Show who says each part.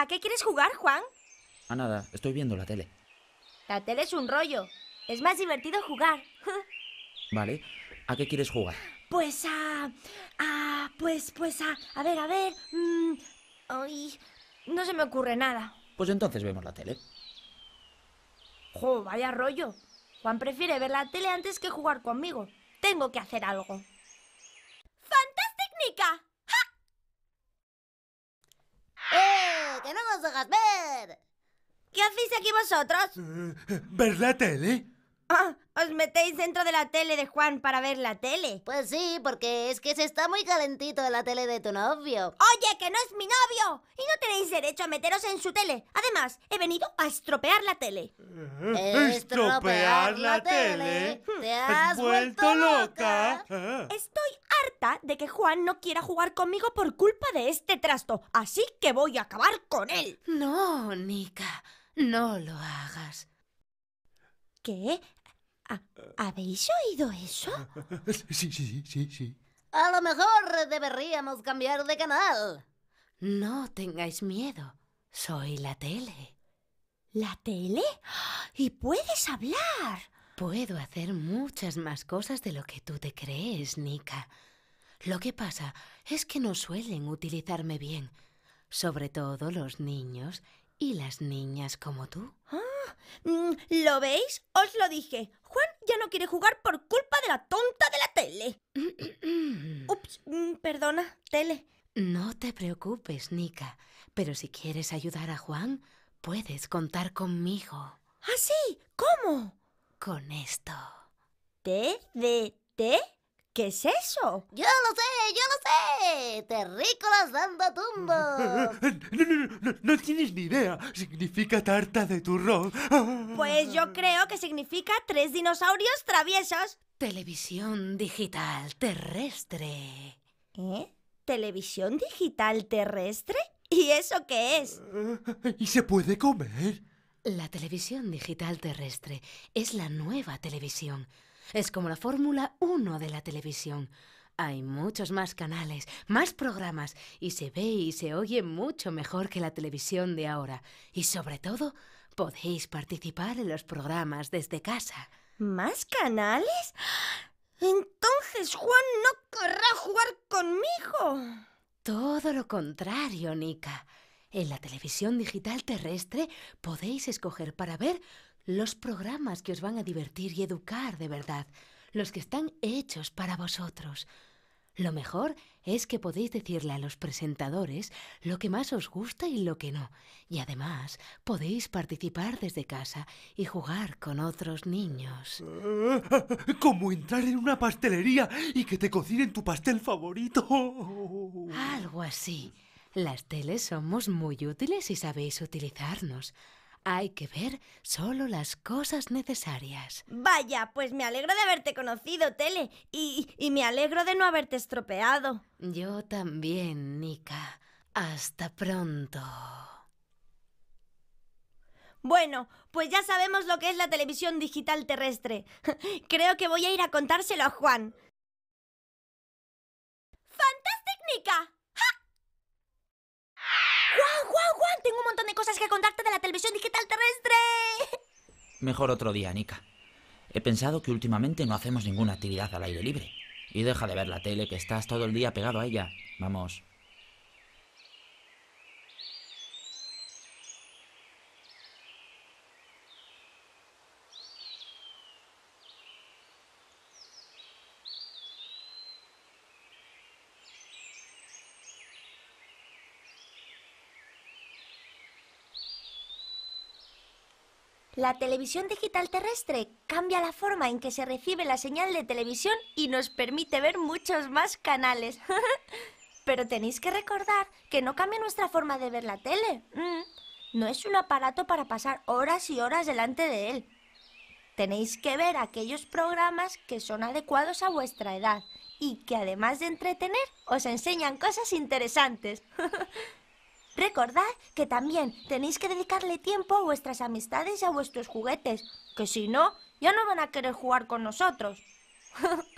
Speaker 1: ¿A qué quieres jugar, Juan?
Speaker 2: A nada, estoy viendo la tele.
Speaker 1: La tele es un rollo. Es más divertido jugar.
Speaker 2: Vale, ¿a qué quieres jugar?
Speaker 1: Pues a... a... pues, pues a... A ver, a ver... mm, ay, no se me ocurre nada.
Speaker 2: Pues entonces vemos la tele.
Speaker 1: Jo, vaya rollo. Juan prefiere ver la tele antes que jugar conmigo. Tengo que hacer algo. ¡Fantástica!
Speaker 3: ¡Eh! ¡Que no nos dejas ver!
Speaker 1: ¿Qué hacéis aquí vosotros?
Speaker 4: ¿Ver la tele?
Speaker 1: Ah, ¿Os metéis dentro de la tele de Juan para ver la tele?
Speaker 3: Pues sí, porque es que se está muy calentito la tele de tu novio.
Speaker 1: Oye, que no es mi novio. Y no tenéis derecho a meteros en su tele. Además, he venido a estropear la tele.
Speaker 4: ¿Estropear la tele?
Speaker 3: ¿Te has
Speaker 4: vuelto loca? Ah.
Speaker 1: Estoy harta de que Juan no quiera jugar conmigo por culpa de este trasto. Así que voy a acabar con él.
Speaker 5: No, Nika, no lo hagas.
Speaker 1: ¿Qué? ¿Ha- ¿Habéis oído eso?
Speaker 4: Sí, sí, sí, sí.
Speaker 3: A lo mejor deberíamos cambiar de canal.
Speaker 5: No tengáis miedo. Soy la tele.
Speaker 1: ¿La tele? ¿Y puedes hablar?
Speaker 5: Puedo hacer muchas más cosas de lo que tú te crees, Nika. Lo que pasa es que no suelen utilizarme bien, sobre todo los niños y las niñas como tú.
Speaker 1: Mm, ¿Lo veis? Os lo dije. Juan ya no quiere jugar por culpa de la tonta de la tele. Ups, mm, perdona, tele.
Speaker 5: No te preocupes, Nika, pero si quieres ayudar a Juan, puedes contar conmigo.
Speaker 1: ¿Ah, sí? ¿Cómo?
Speaker 5: Con esto.
Speaker 1: ¿T de T? ¿Qué es eso?
Speaker 3: Yo lo sé, yo lo sé. Terrícolas dando tumbos.
Speaker 4: No, no, no, no, no tienes ni idea. Significa tarta de turrón.
Speaker 1: Pues yo creo que significa tres dinosaurios traviesos.
Speaker 5: Televisión digital terrestre.
Speaker 1: ¿Eh? ¿Televisión digital terrestre? ¿Y eso qué es?
Speaker 4: ¿Y se puede comer?
Speaker 5: La televisión digital terrestre es la nueva televisión. Es como la Fórmula 1 de la televisión. Hay muchos más canales, más programas y se ve y se oye mucho mejor que la televisión de ahora. Y sobre todo, podéis participar en los programas desde casa.
Speaker 1: ¿Más canales? Entonces Juan no querrá jugar conmigo.
Speaker 5: Todo lo contrario, Nika. En la televisión digital terrestre podéis escoger para ver los programas que os van a divertir y educar de verdad, los que están hechos para vosotros. Lo mejor es que podéis decirle a los presentadores lo que más os gusta y lo que no, y además podéis participar desde casa y jugar con otros niños.
Speaker 4: Como entrar en una pastelería y que te cocinen tu pastel favorito.
Speaker 5: Algo así. Las teles somos muy útiles y sabéis utilizarnos. Hay que ver solo las cosas necesarias.
Speaker 1: Vaya, pues me alegro de haberte conocido, Tele, y, y me alegro de no haberte estropeado.
Speaker 5: Yo también, Nika. Hasta pronto.
Speaker 1: Bueno, pues ya sabemos lo que es la televisión digital terrestre. Creo que voy a ir a contárselo a Juan. ¡Fantástica! ¡Juan, Juan, Juan! Tengo un montón de cosas que contarte de la televisión digital terrestre.
Speaker 2: Mejor otro día, Nika. He pensado que últimamente no hacemos ninguna actividad al aire libre. Y deja de ver la tele, que estás todo el día pegado a ella. Vamos.
Speaker 1: La televisión digital terrestre cambia la forma en que se recibe la señal de televisión y nos permite ver muchos más canales. Pero tenéis que recordar que no cambia nuestra forma de ver la tele. Mm, No es un aparato para pasar horas y horas delante de él. Tenéis que ver aquellos programas que son adecuados a vuestra edad y que además de entretener os enseñan cosas interesantes. Recordad que también tenéis que dedicarle tiempo a vuestras amistades y a vuestros juguetes, que si no, ya no van a querer jugar con nosotros.